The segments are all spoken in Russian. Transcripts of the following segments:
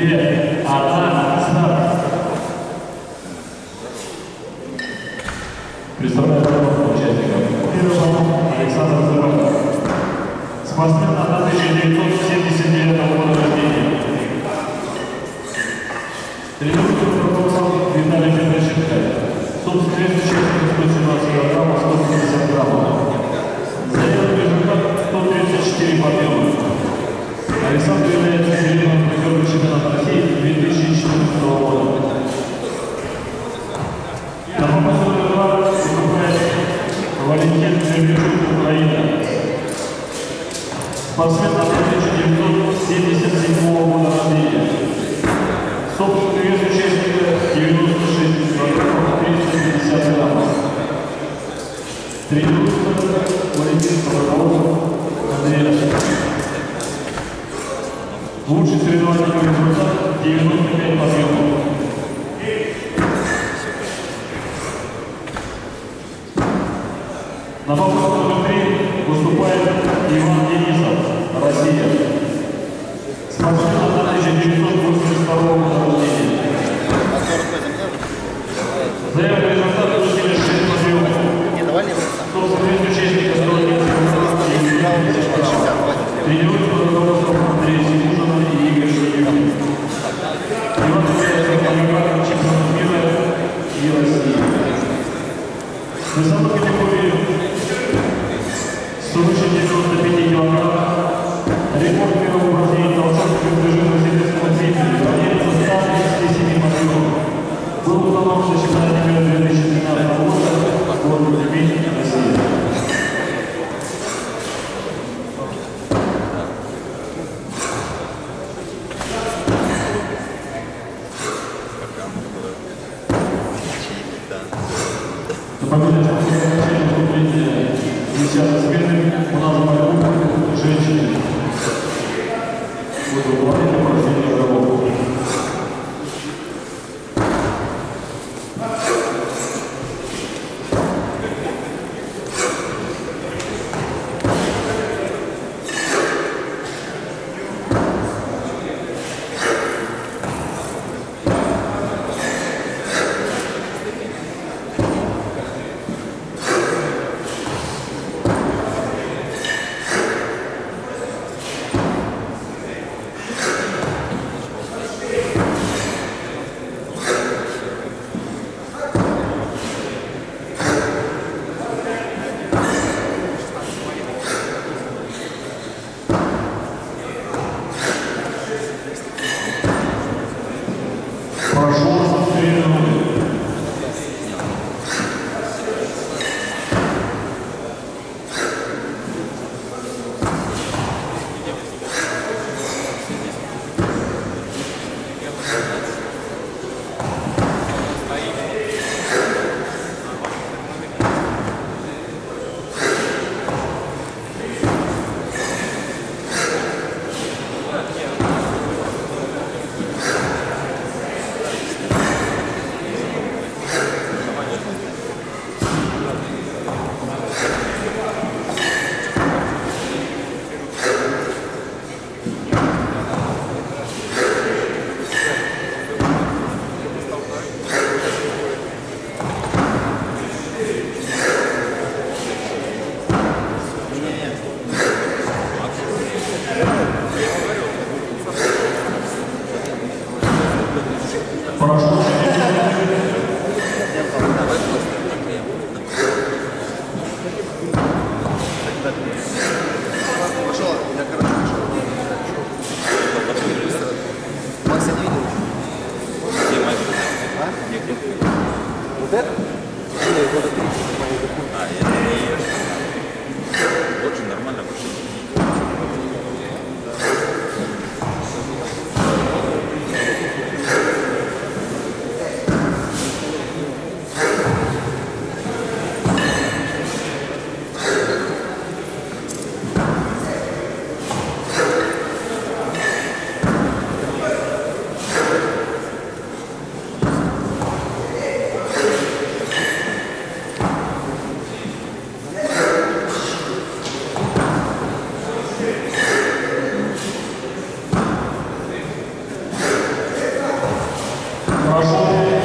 две, одна, старт. Представляю группу участников. Первым Александр Зыбаков. Спортсмен на 1979 года рождения. Тренировка руководством Виталий Федорченко. Собственный участник 117 граммов, 150 граммов. Задел между 134 подъема. Александр является серебряным призером чемпионата России 2014 года. Второй позорный удар выступает Валентин Мельничук, Украина. Лучший соревновательный результат 90 минут. Precisamos pedir por nosotros.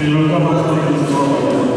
Результат обстоятельств